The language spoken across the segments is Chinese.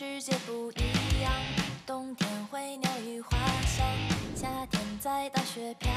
世界不一样，冬天会鸟语花香，夏天在大雪飘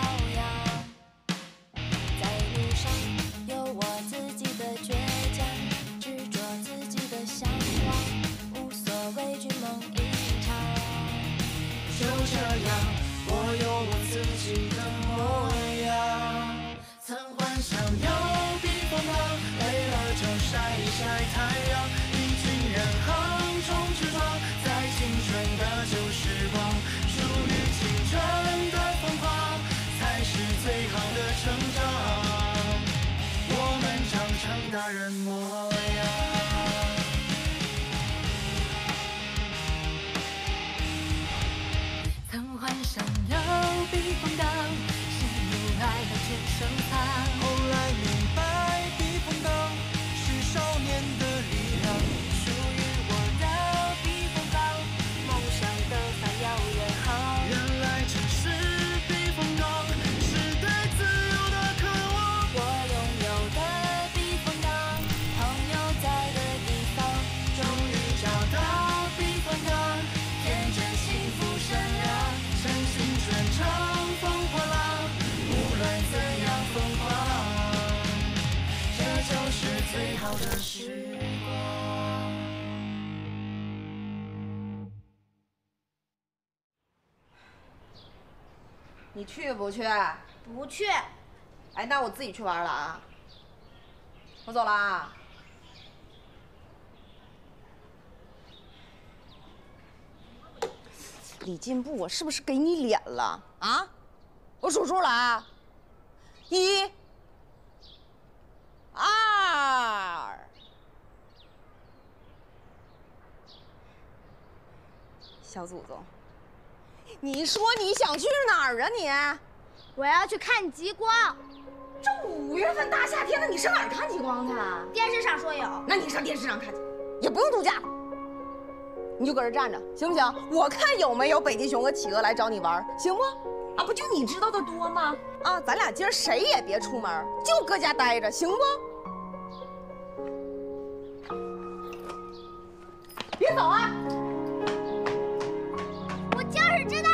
你去不去？不去，哎，那我自己去玩了啊。我走了啊。李进步，我是不是给你脸了啊？我数数了啊，一、二。小祖宗，你说你想去哪儿啊你？我要去看极光。这五月份大夏天的，你上哪儿看极光去啊？电视上说有，那你上电视上看去，也不用度假，你就搁这站着，行不行？我看有没有北极熊和企鹅来找你玩，行不？啊，不就你知道的多吗？啊，咱俩今儿谁也别出门，就搁家待着，行不？别走啊！我就是知道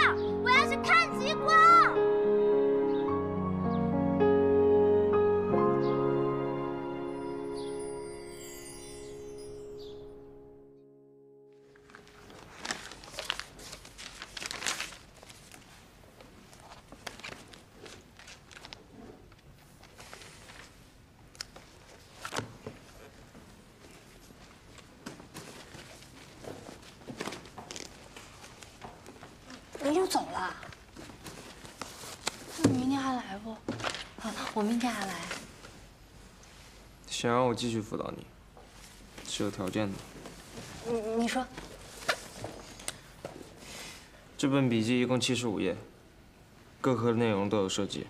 走了，那明天还来不？啊，我明天还来。想让我继续辅导你，是有条件的。你你说，这本笔记一共七十五页，各科的内容都有涉及，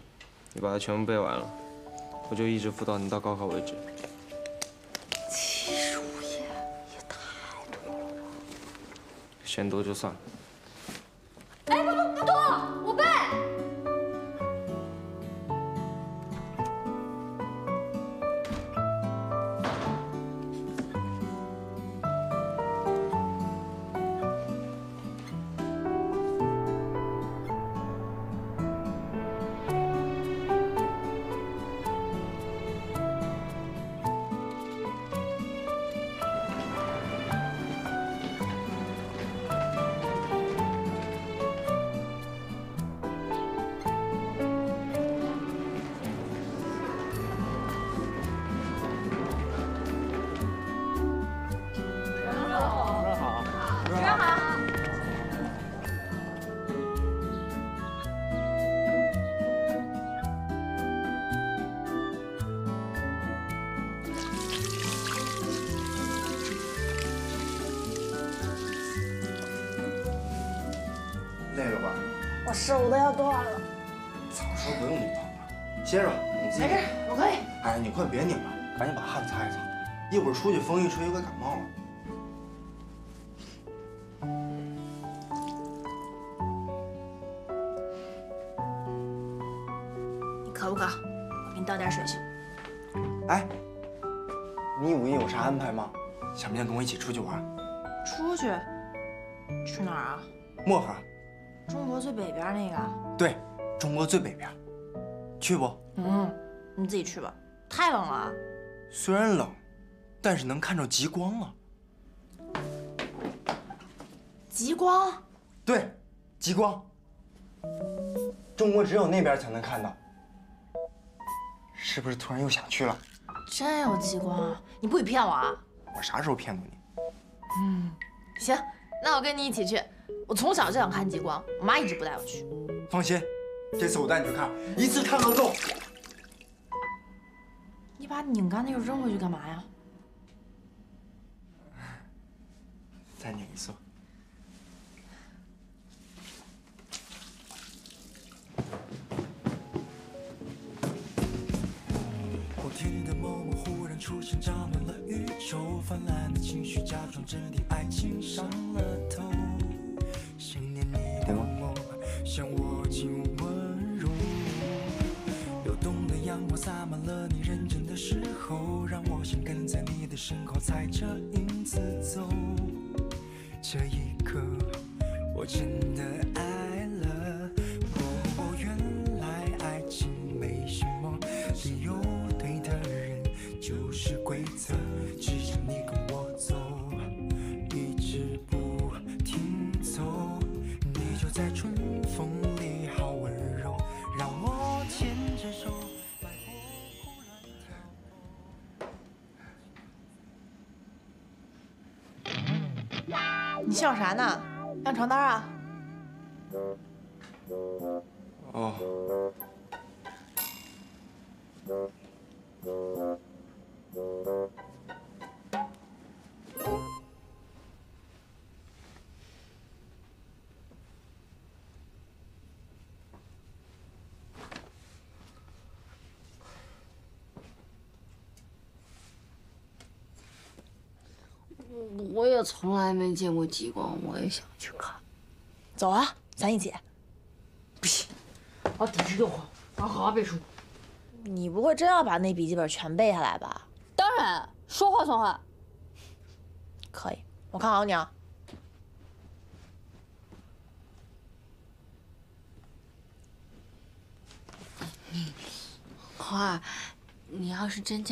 你把它全部背完了，我就一直辅导你到高考为止。七十五页也太多了吧？嫌多就算了。手都要断了。早说不用你帮了，歇着，你自己。没事，我可以。哎，你快别拧了，赶紧把汗擦一擦，一会儿出去风一吹又该感冒那个？对，中国最北边，去不？嗯，你自己去吧，太冷了。虽然冷，但是能看着极光啊。极光？对，极光。中国只有那边才能看到。是不是突然又想去了？真有极光？你不许骗我啊！我啥时候骗过你？嗯，行，那我跟你一起去。我从小就想看极光，我妈一直不带我去。放心，这次我带你去看，一次看个够。你把拧干的又扔回去干嘛呀？再拧一次。后天的某某忽然出现，炸满了宇宙，泛滥的情绪假装镇定，的时候，让我想跟在你的身后，踩着影子走。这一刻，我真的笑啥呢？晾床单啊？我也从来没见过极光，我也想去看。走啊，咱一起。不行，我抵制诱惑，俺好好背书。你不会真要把那笔记本全背下来吧？当然，说话算话。可以，我看好你啊。花儿，你要是真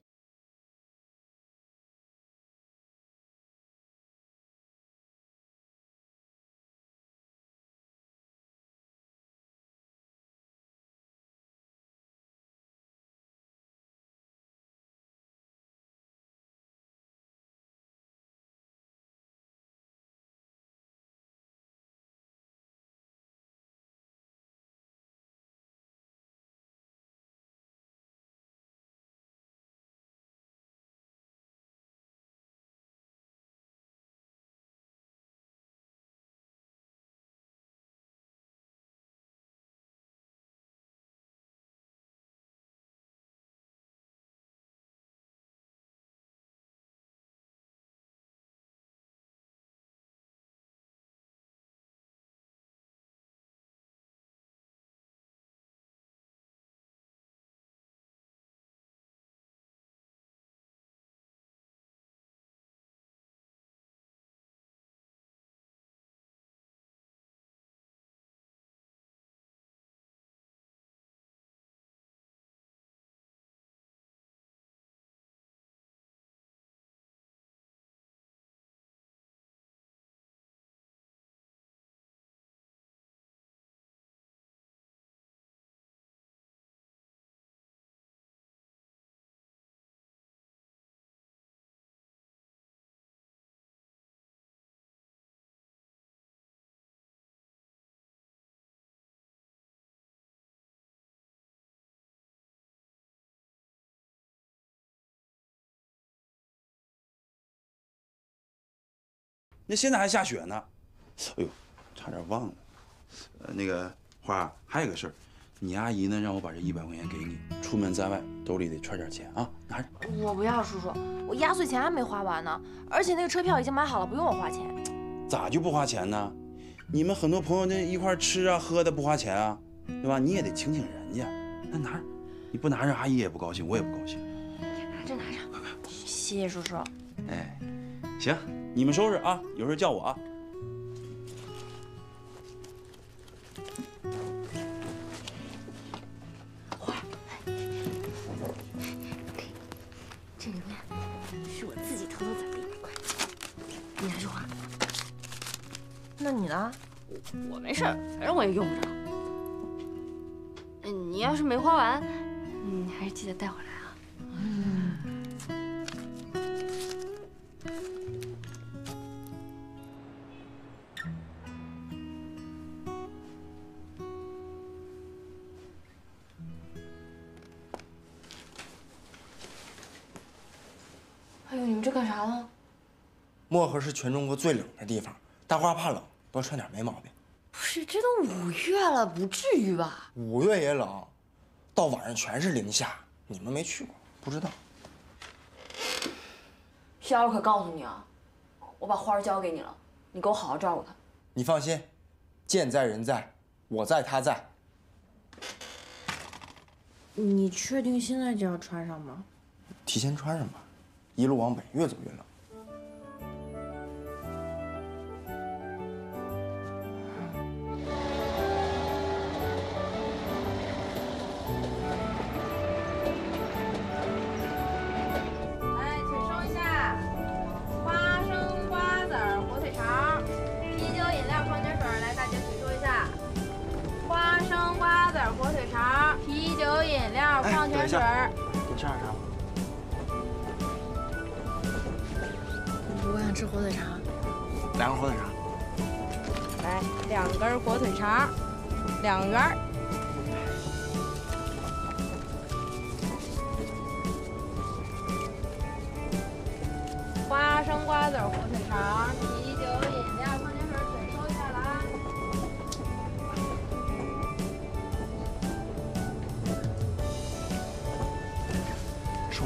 那现在还下雪呢，哎呦，差点忘了。呃，那个花儿，还有个事儿，你阿姨呢让我把这一百块钱给你，出门在外兜里得揣点钱啊，拿着。我不要，叔叔，我压岁钱还没花完呢，而且那个车票已经买好了，不用我花钱。咋就不花钱呢？你们很多朋友那一块吃啊喝的不花钱啊，对吧？你也得请请人家。那拿着，你不拿着，阿姨也不高兴，我也不高兴。拿着拿着，快快，谢谢叔叔。哎，行，你们收拾啊，有事叫我啊。这里面是我自己偷偷攒的一百块，你拿去花。那你呢？我没事，反正我也用不着。嗯，你要是没花完，你还是记得带回来是全中国最冷的地方，大花怕冷，多穿点没毛病。不是，这都五月了，不至于吧？五月也冷，到晚上全是零下。你们没去过，不知道。小雅，我可告诉你啊，我把花儿交给你了，你给我好好照顾她。你放心，剑在人在，我在他在。你确定现在就要穿上吗？提前穿上吧，一路往北，越走越冷。你吃点啥？我想吃火腿肠。两个火腿肠。来，两根火腿肠，两元。花生、瓜子、火腿肠、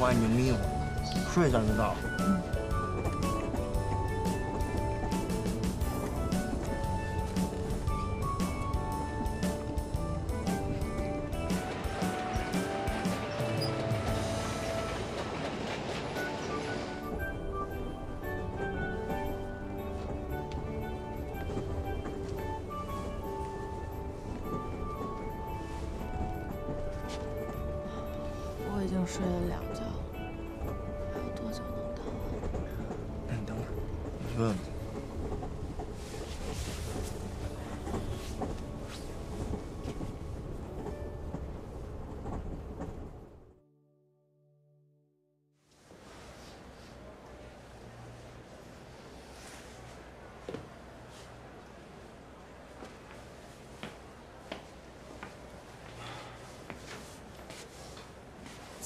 完你就迷糊，睡一觉就到了。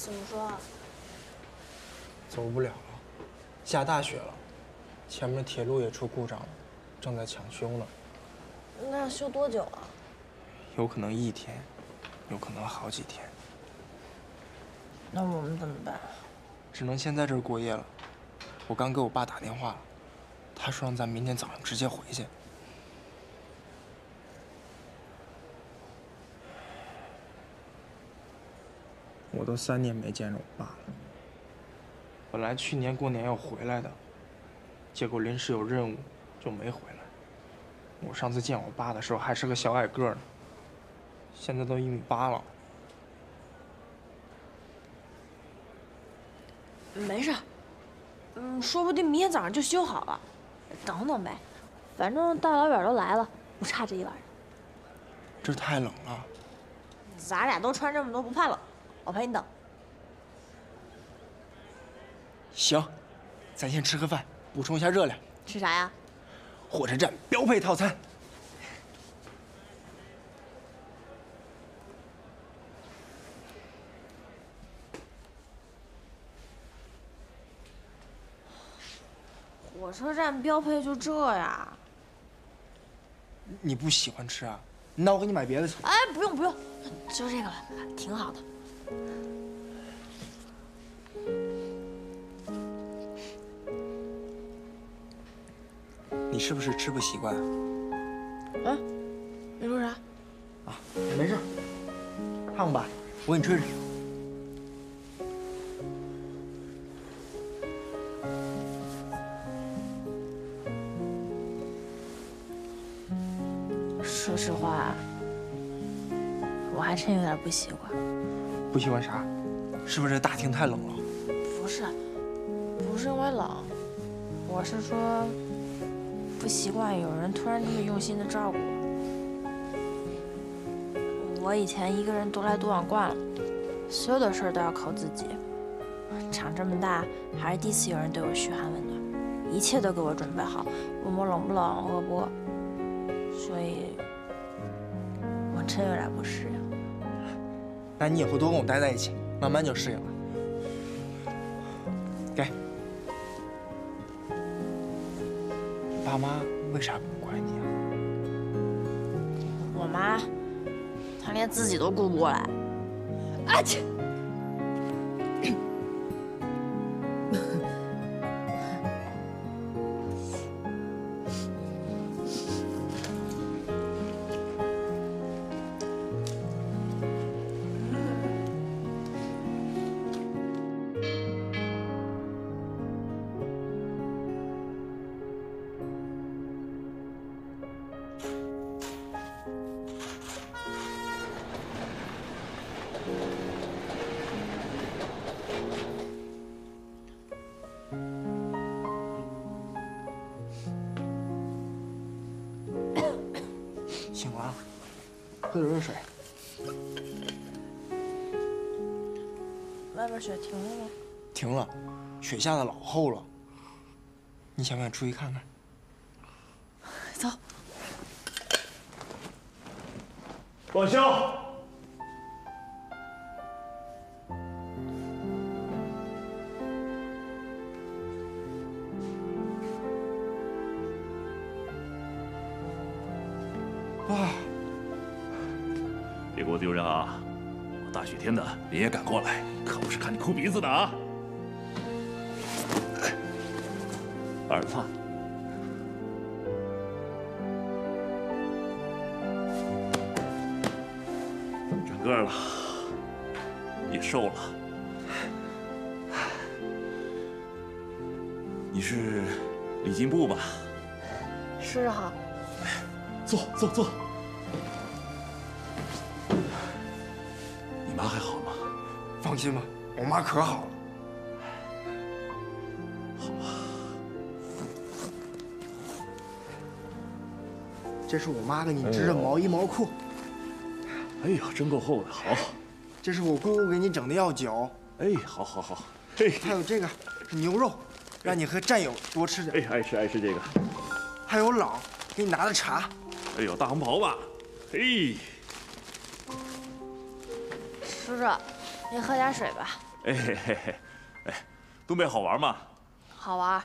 怎么说啊？走不了了，下大雪了，前面铁路也出故障了，正在抢修呢，那要修多久啊？有可能一天，有可能好几天，那我们怎么办？只能先在这儿过夜了。我刚给我爸打电话了，他说让咱明天早上直接回去。我都三年没见着我爸了。本来去年过年要回来的，结果临时有任务，就没回来。我上次见我爸的时候还是个小矮个呢，现在都一米八了。没事，嗯，说不定明天早上就修好了。等等呗，反正大老远都来了，不差这一晚上。这太冷了，咱俩都穿这么多，不怕冷。我陪你等。行，咱先吃个饭，补充一下热量。吃啥呀？火车站标配套餐。火车站标配就这呀？你不喜欢吃啊？那我给你买别的去。哎，不用不用，就这个吧，挺好的。你是不是吃不习惯？嗯，你说啥？啊，没事，烫吧，我给你吹吹。说实话，我还真有点不习惯。不习惯啥？是不是大厅太冷了？不是，不是因为冷，我是说不习惯有人突然这么用心的照顾我。我以前一个人独来独往惯了，所有的事都要靠自己。长这么大，还是第一次有人对我嘘寒问暖，一切都给我准备好，问我冷不冷、饿不饿，所以我真有点不适应。那你以后多跟我待在一起，慢慢就适应了。给，爸妈为啥不管你啊？我妈，她连自己都顾不过来。啊切！雪下的老厚了。你想不想出去看看？走。报销。哇，别给我丢人啊！我大雪天的连夜赶过来，可不是看你哭鼻子的啊！耳发，长个了，也瘦了。你是李进步吧？是啊。坐坐坐。你妈还好吗？放心吧，我妈可好了。这是我妈给你织的毛衣毛裤。哎呀，真够厚的，好。这是我姑姑给你整的药酒。哎，好好好。嘿，还有这个是牛肉，让你和战友多吃点。哎，爱吃爱吃这个。还有老给你拿的茶。哎呦，大红袍吧？嘿。叔叔，您喝点水吧。哎嘿嘿嘿，哎，东北好玩吗？好玩。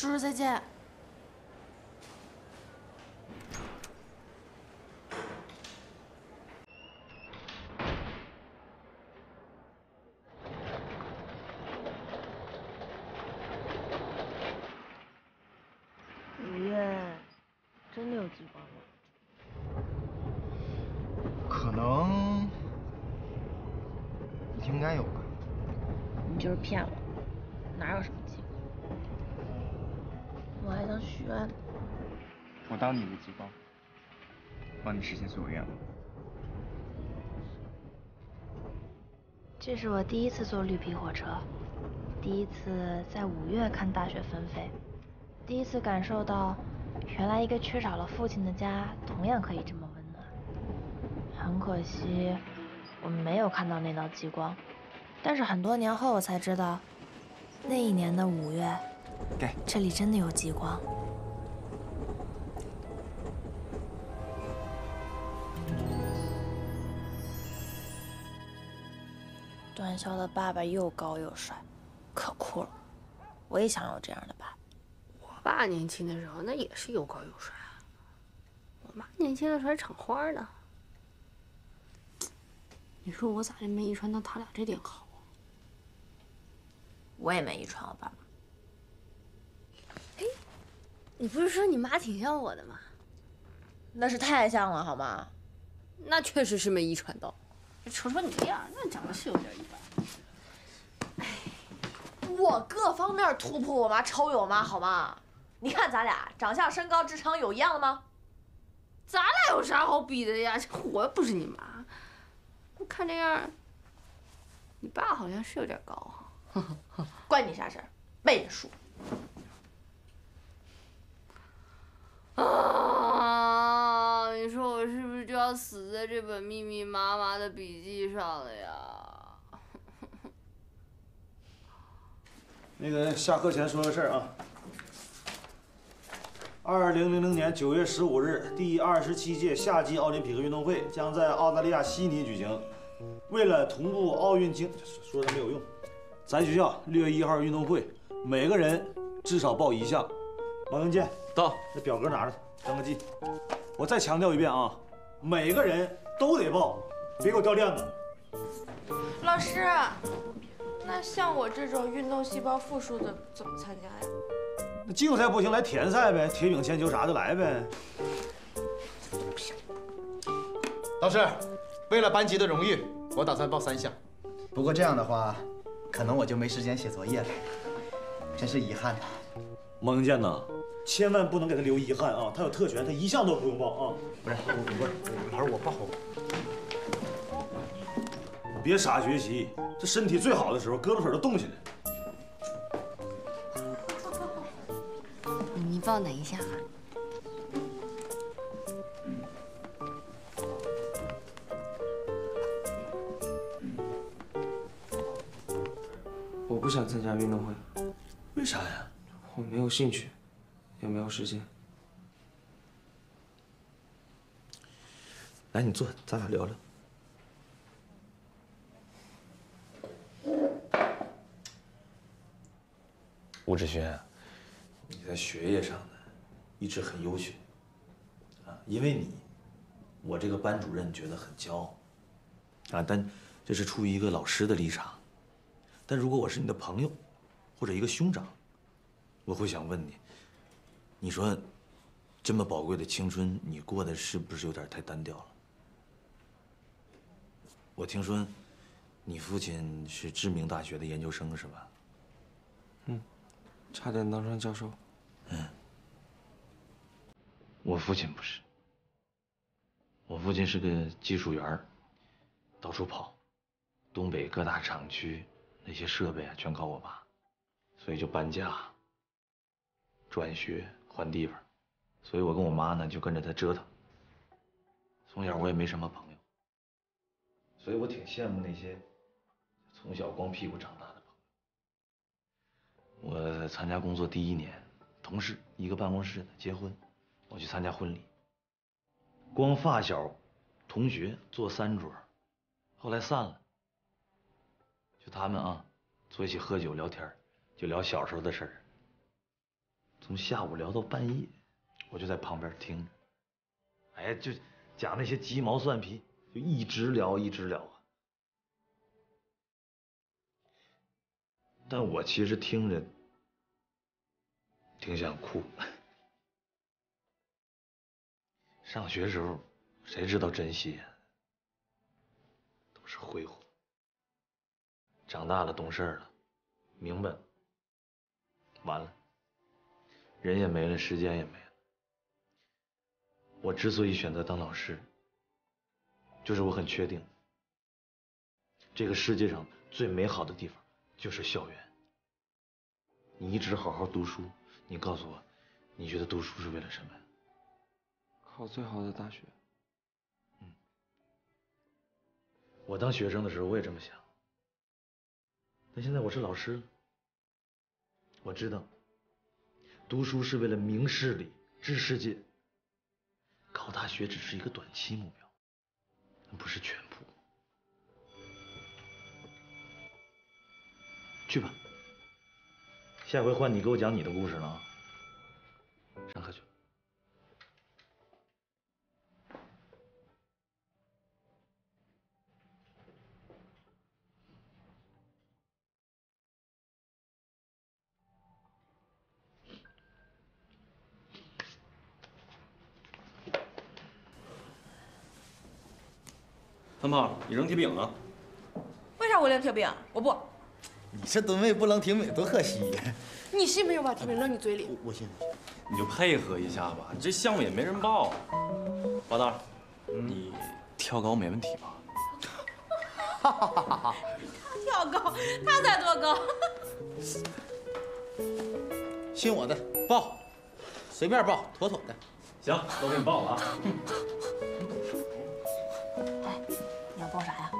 叔叔再见。五月真的有机会吗？可能应该有吧。你就是骗我。当你的极光，帮你实现所有愿望。这是我第一次坐绿皮火车，第一次在五月看大雪纷飞，第一次感受到，原来一个缺少了父亲的家同样可以这么温暖。很可惜，我们没有看到那道极光，但是很多年后我才知道，那一年的五月，给这里真的有极光。潇的爸爸又高又帅，可酷了。我也想有这样的爸。我爸年轻的时候那也是又高又帅啊。我妈年轻的时候还厂花呢。你说我咋就没遗传到他俩这点好啊？我也没遗传我爸妈。哎，你不是说你妈挺像我的吗？那是太像了，好吗？那确实是没遗传到。瞅瞅你这样，那长得是有点一般。我各方面突破我妈，超越我妈，好吗？你看咱俩长相、身高、智商有一样的吗？咱俩有啥好比的呀？我又不是你妈。我看这样，你爸好像是有点高哈。关你啥事儿？背着数。啊！你说我是不是就要死在这本密密麻麻的笔记上了呀？那个下课前说个事儿啊。二零零零年九月十五日，第二十七届夏季奥林匹克运动会将在澳大利亚悉尼举行。为了同步奥运精，说它没有用。咱学校六月一号运动会，每个人至少报一项。王文健，到。那表格拿着，登个记。我再强调一遍啊，每个人都得报，别给我掉链子。老师，那像我这种运动细胞负数的怎么参加呀？那竞赛不行，来田赛呗，铁饼铅球啥的来呗。老师，为了班级的荣誉，我打算报三项。不过这样的话，可能我就没时间写作业了，真是遗憾。呐。蒙健呐，千万不能给他留遗憾啊！他有特权，他一项都不用报啊。不是，不是，老师我报。别傻学习，这身体最好的时候，胳膊腿都动起来。你报哪一下啊？我不想参加运动会，为啥呀？我没有兴趣，也没有时间。来，你坐，咱俩聊聊。吴志勋，你在学业上呢，一直很优秀，啊，因为你，我这个班主任觉得很骄傲，啊，但这是出于一个老师的立场。但如果我是你的朋友，或者一个兄长，我会想问你，你说，这么宝贵的青春，你过得是不是有点太单调了？我听说，你父亲是知名大学的研究生，是吧？差点当上教授。嗯，我父亲不是，我父亲是个技术员到处跑，东北各大厂区那些设备啊，全靠我爸，所以就搬家、转学、换地方，所以我跟我妈呢就跟着他折腾。从小我也没什么朋友。所以我挺羡慕那些从小光屁股长。我参加工作第一年，同事一个办公室的结婚，我去参加婚礼，光发小、同学坐三桌，后来散了，就他们啊坐一起喝酒聊天，就聊小时候的事儿，从下午聊到半夜，我就在旁边听着，哎，就讲那些鸡毛蒜皮。就一直聊，一直聊但我其实听着挺想哭。上学时候谁知道珍惜呀？都是挥霍。长大了，懂事了，明白了。完了，人也没了，时间也没了。我之所以选择当老师，就是我很确定，这个世界上最美好的地方就是校园。你一直好好读书，你告诉我，你觉得读书是为了什么？考最好的大学。嗯我当学生的时候，我也这么想。但现在我是老师了，我知道，读书是为了明事理、知世界。考大学只是一个短期目标，不是全去吧，下回换你给我讲你的故事了啊！上课去。三炮，你扔铁饼了？为啥我扔铁饼？我不。你这吨位不扔铁美多可惜呀！你信不信我把铁饼扔你嘴里？我信。你就配合一下吧，这项目也没人报。王大，你跳高没问题吧？哈哈哈哈！跳高，他才多高？信我的，报，随便报，妥妥的。行，都给你报了啊。哎你要报啥呀？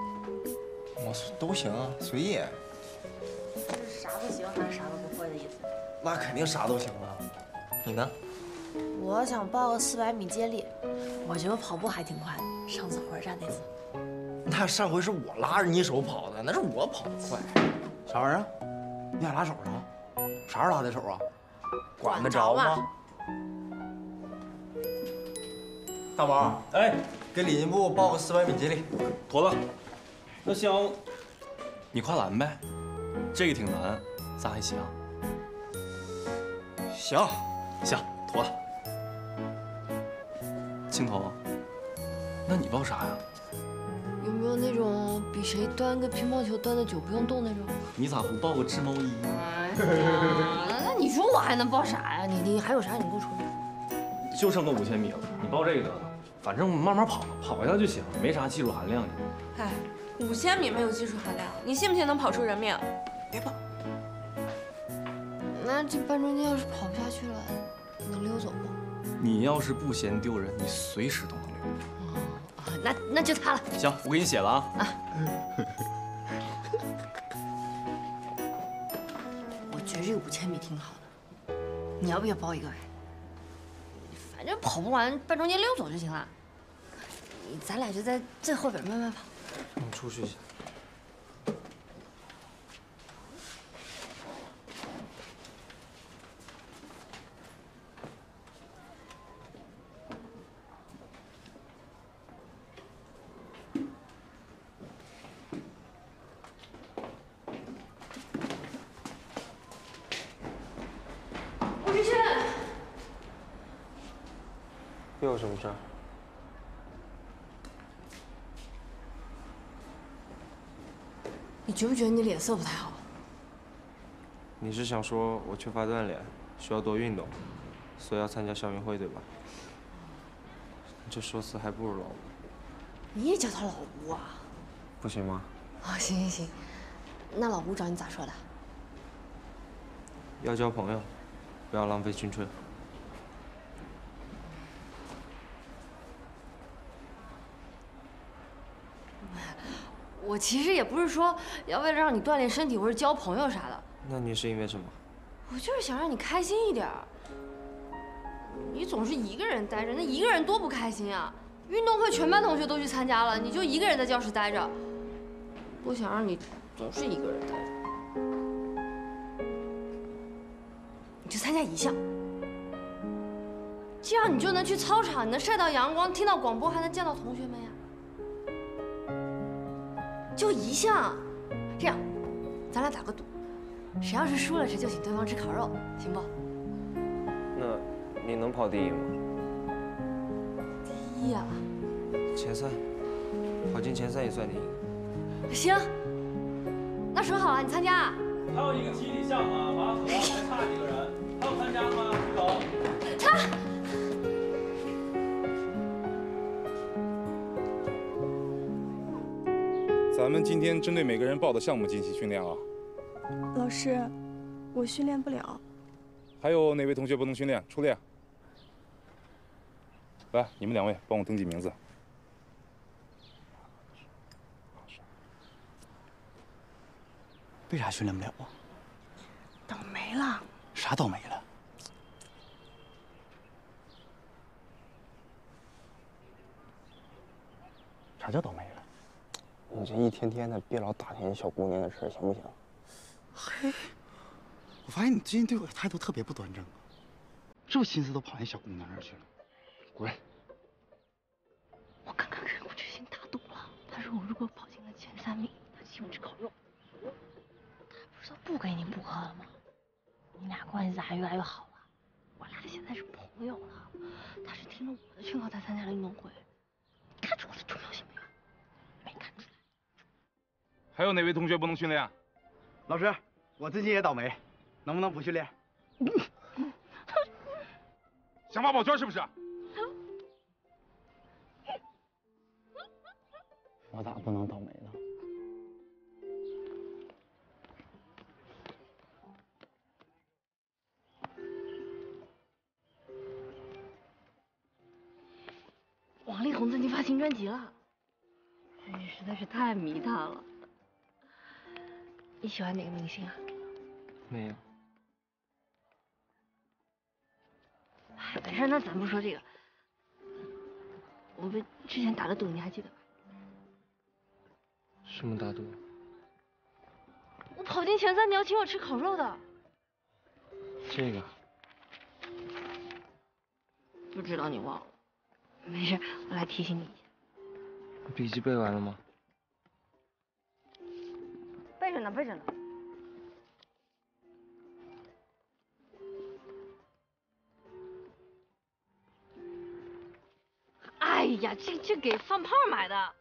我都行啊，随意。这是啥都行还是啥都不会的意思？那肯定啥都行了。你呢？我想报个四百米接力，我觉得跑步还挺快的。上次火车站那次。那上回是我拉着你手跑的，那是我跑得快。啥玩意儿？你俩拉手了？啥时候拉的手啊？管得着吗？大毛，哎，给李进步报个四百米接力，妥了。那行，你跨栏呗，这个挺难，咱还行。行，行，妥了。青头，那你报啥呀？有没有那种比谁端个乒乓球端的久不用动那种？你咋不报个织毛衣呢？那你说我还能报啥呀？你你还有啥你给我说说。就剩个五千米了，你报这个得了，反正慢慢跑，跑一下就行，没啥技术含量。哎，五千米没有技术含量，你信不信能跑出人命？别跑。那这半中间要是跑不下去了，能溜走不？你要是不嫌丢人，你随时都能溜。啊，那那就他了。行，我给你写了啊。啊。我觉得这个五千米挺好的，你要不要包一个？反正跑不完，半中间溜走就行了。咱俩就在最后边慢慢跑。你出去一下。又有什么事儿？你觉不觉得你脸色不太好？你是想说我缺乏锻炼，需要多运动，所以要参加校运会，对吧？这说辞还不如老吴。你也叫他老吴啊？不行吗？啊，行行行，那老吴找你咋说的？要交朋友，不要浪费青春。我其实也不是说要为了让你锻炼身体或者交朋友啥的，那你是因为什么？我就是想让你开心一点。你总是一个人待着，那一个人多不开心啊！运动会全班同学都去参加了，你就一个人在教室待着，不想让你总是一个人待着。你就参加一项，这样你就能去操场，你能晒到阳光，听到广播，还能见到同学们呀。就一项，这样，咱俩打个赌，谁要是输了，谁就请对方吃烤肉，行不？那你能跑第一吗？第一啊，前三，跑进前三也算你赢。行，那说好了，你参加啊？还有一个集体项目啊，拔河还差几个人，还有参加的吗？咱们今天针对每个人报的项目进行训练啊。老师，我训练不了。还有哪位同学不能训练？出列。来，你们两位帮我登记名字。为啥训练不了啊？倒霉了。啥倒霉了？啥叫倒霉了？你这一天天的，别老打听小姑娘的事，行不行？嘿，我发现你最近对我的态度特别不端正啊，是不是心思都跑那小姑娘那儿去了？滚！我刚刚跟顾志新打赌了，他说我如果跑进了前三名，他请我吃烤肉。他不是说不给你补课了吗？你俩关系咋越来越好了？我俩现在是朋友了。他是听了我的劝告才参加了运动会，看出我的重要性没有？没看出来。还有哪位同学不能训练？老师，我最近也倒霉，能不能不训练？想发跑圈是不是？我咋不能倒霉呢？王力宏最近发新专辑了，哎，实在是太迷他了。你喜欢哪个明星啊？没有。哎，没事，那咱不说这个。我们之前打的赌，你还记得吧？什么打赌？我跑进前三，你要请我吃烤肉的。这个。不知道你忘了？没事，我来提醒你一下。笔记背完了吗？着呢，背着呢。哎呀，这这给范胖买的。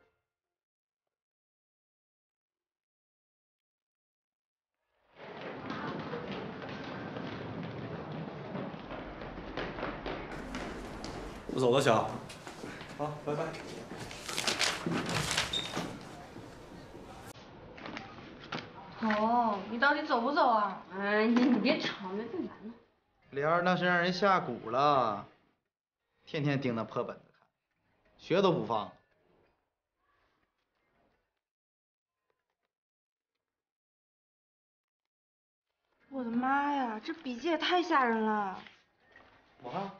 我走了，小。好，拜拜。哦，你到底走不走啊？哎，你你别吵，没背完呢。莲儿那是让人下蛊了，天天盯那破本子看，学都不放。我的妈呀，这笔记也太吓人了！我看。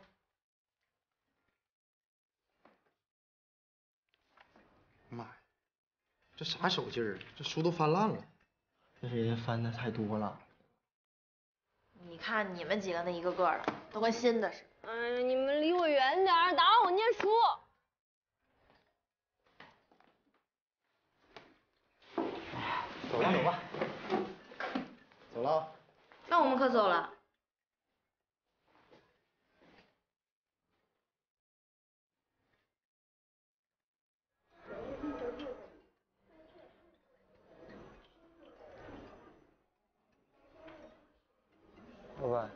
妈呀，这啥手劲儿？这书都翻烂了。这是人翻的太多了。你看你们几个那一个个的，都跟新的似的。哎呀，你们离我远点，打扰我念书。走吧，走吧，走了啊。那我们可走了。老板，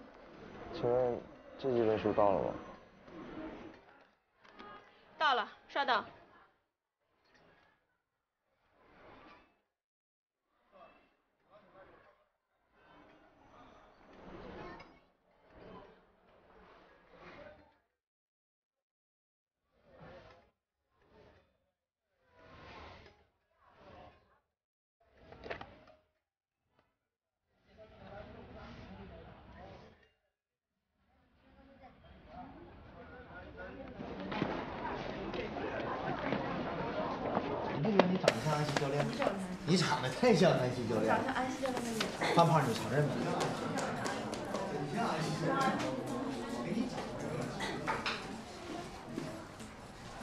请问这几本书到了吗？到了，稍等。你不觉得你长得像安西教练吗？你长得太像安西教练了。长得安西教练的脸。胖胖，你承认吗？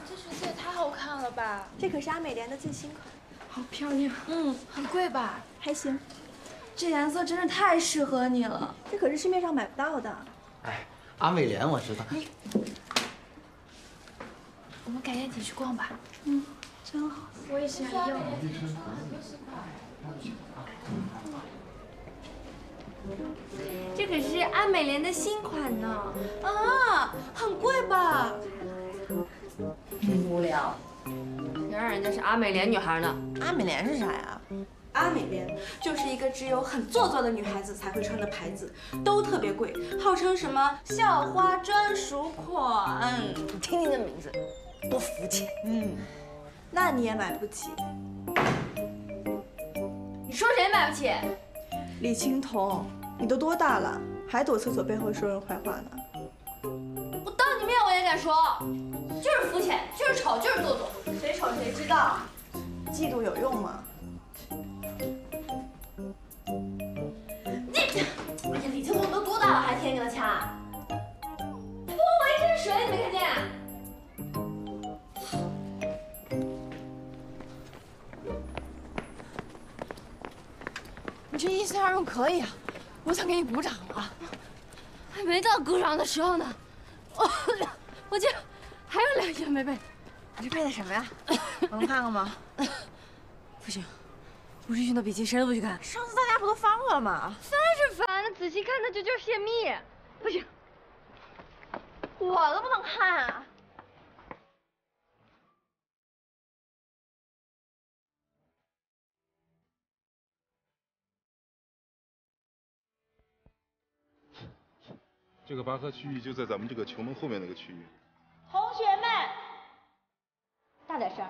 这裙子也太好看了吧！这可是阿美莲的最新款，好漂亮。嗯，很贵吧？还行。这颜色真是太适合你了，这可是市面上买不到的。哎，阿美莲我知道。你，我们改天一起去逛吧。嗯。真好，我也想要。这可是阿美莲的新款呢。啊，很贵吧？无聊，谁让人家是阿美莲女孩呢？阿美莲是啥呀？阿美莲就是一个只有很做作的女孩子才会穿的牌子，都特别贵，号称什么校花专属款。你听听这名字，多肤浅。嗯，那你也买不起。你说谁买不起？李青桐，你都多大了，还躲厕所背后说人坏话呢？我当你面我也敢说，就是肤浅，就是丑，就是做作。谁丑谁知道，嫉妒有用吗？你，哎呀，李青桐都多大了，还天天给他掐？你这一心二用可以啊，我想给你鼓掌了。还没到鼓掌的时候呢，我我这还有两页没背。你这背的什么呀？我能看看吗？不行，不是运动笔记谁都不许看。上次大家不都翻过了吗？翻是翻，那仔细看那就叫泄密。不行，我都不能看啊。这个拔河区域就在咱们这个球门后面那个区域。同学们，大点声。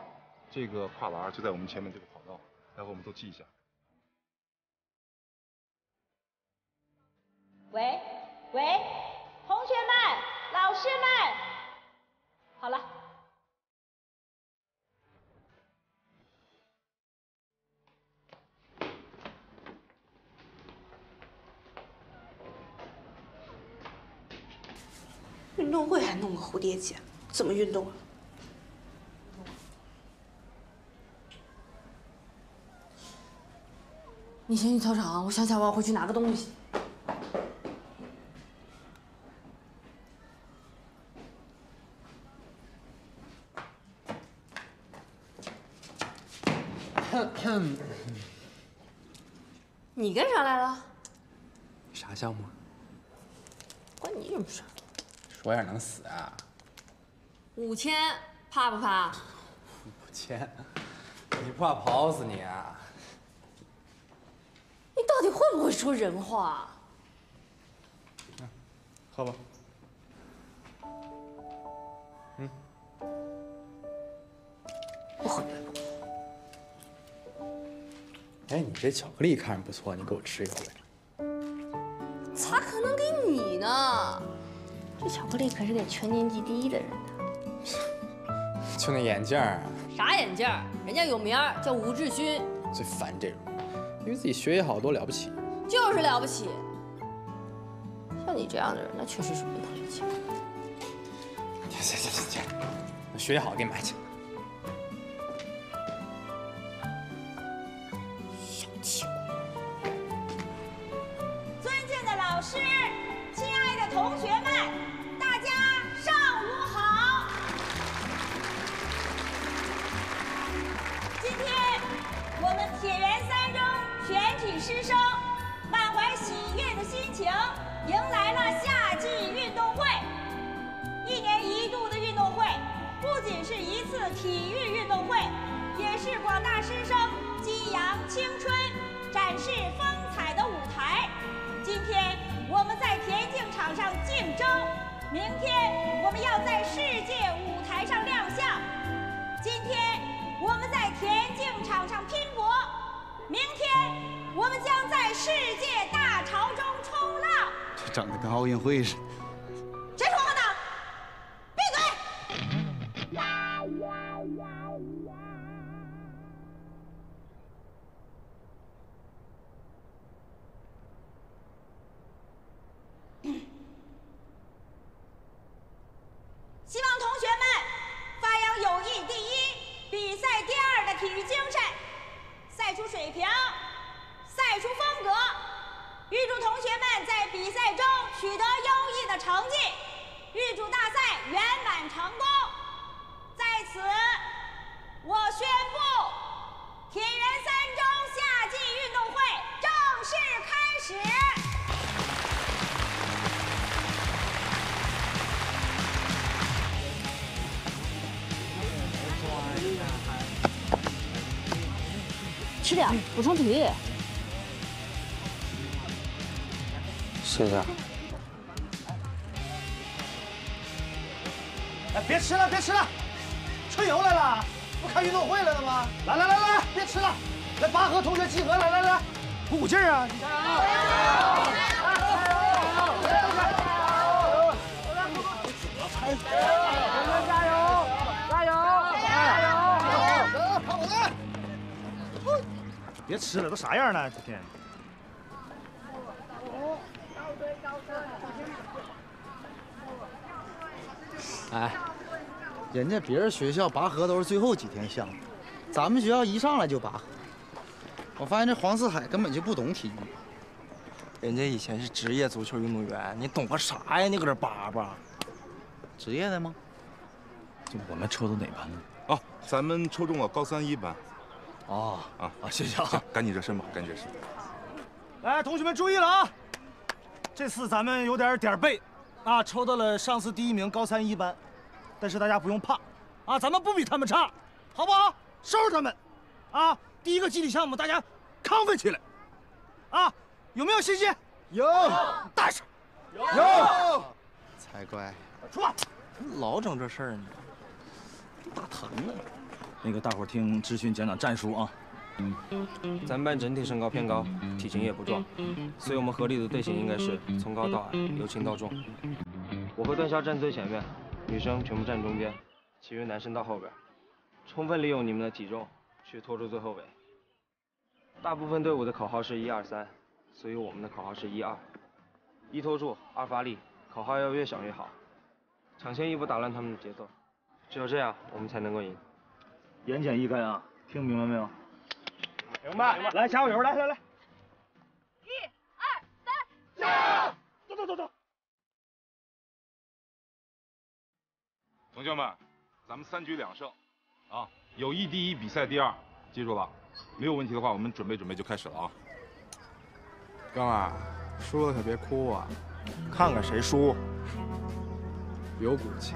这个跨栏就在我们前面这个跑道，待会我们都记一下。喂喂，同学们、老师们，好了。运动会还弄个蝴蝶结，怎么运动啊？你先去操场啊，我想想我要回去拿个东西。你干啥来了？啥项目？关你什么事？说点能死啊？五千，怕不怕？五千，你怕跑死你啊？你到底会不会说人话？嗯喝吧。嗯。不喝。哎，你这巧克力看着不错，你给我吃一口呗。这巧克力可是给全年级第一的人的。就那眼镜儿，啥眼镜儿？人家有名儿，叫吴志勋，最烦这种，因为自己学习好多了不起。就是了不起。像你这样的人，那确实是不能理解。行行行行行，我学习好给你买去。吃点，补充体力。谢谢。哎，别吃了，别吃了，春游来了，不开运动会来了吗？来来来来来，别吃了，来拔河同学集合，来来来，鼓鼓劲儿啊！加别吃了，都啥样了？这天。哎，人家别人学校拔河都是最后几天项目，咱们学校一上来就拔河。我发现这黄四海根本就不懂体育。人家以前是职业足球运动员，你懂个啥呀？你搁这叭叭。职业的吗？就我们抽的哪班呢？哦，咱们抽中了高三一班。哦啊啊，谢谢啊！赶紧热身吧，赶紧热身。来，同学们注意了啊！这次咱们有点点背，啊，抽到了上次第一名高三一班，但是大家不用怕，啊，咱们不比他们差，好不好？收拾他们，啊！第一个集体项目大家亢奋起来，啊！有没有信心？有，大声！有，才怪！出发！老整这事儿呢，打疼了。那个大伙儿听知勋讲讲战术啊。咱班整体身高偏高，体型也不壮，所以我们合理的队形应该是从高到矮，由轻到重。我和段霄站最前面，女生全部站中间，其余男生到后边，充分利用你们的体重去拖住最后尾。大部分队伍的口号是一二三，所以我们的口号是一二，一拖住，二发力，口号要越响越好，抢先一步打乱他们的节奏，只有这样我们才能够赢。言简意赅啊，听明白没有？明白。来，加油！来来来，一二三，加油！走走走走。同学们，咱们三局两胜，啊，友谊第一，比赛第二，记住了。没有问题的话，我们准备准备就开始了啊。哥们儿，输了可别哭啊，看看谁输，有骨气。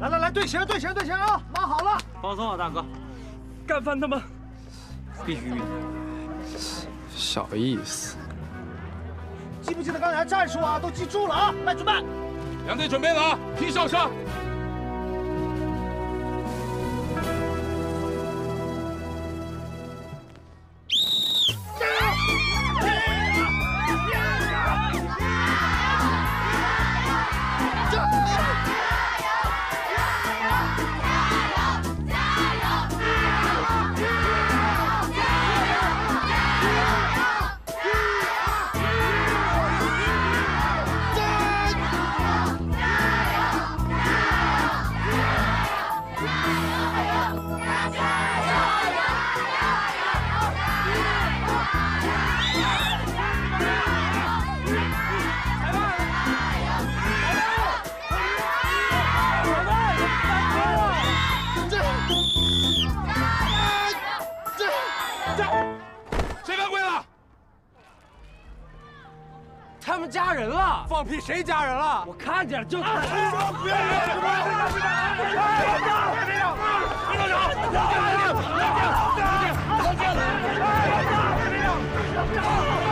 来来来，队形队形队形啊，拉好了。放松啊，大哥，干翻他们！必须的。小意思。记不记得刚才战术啊？都记住了啊！来，准备。两队准备了啊，听哨声。了！放屁！谁家人了？我看见了，就看见了。不要脸！不要脸！不要脸！别动！别动手！别动手！别动手！别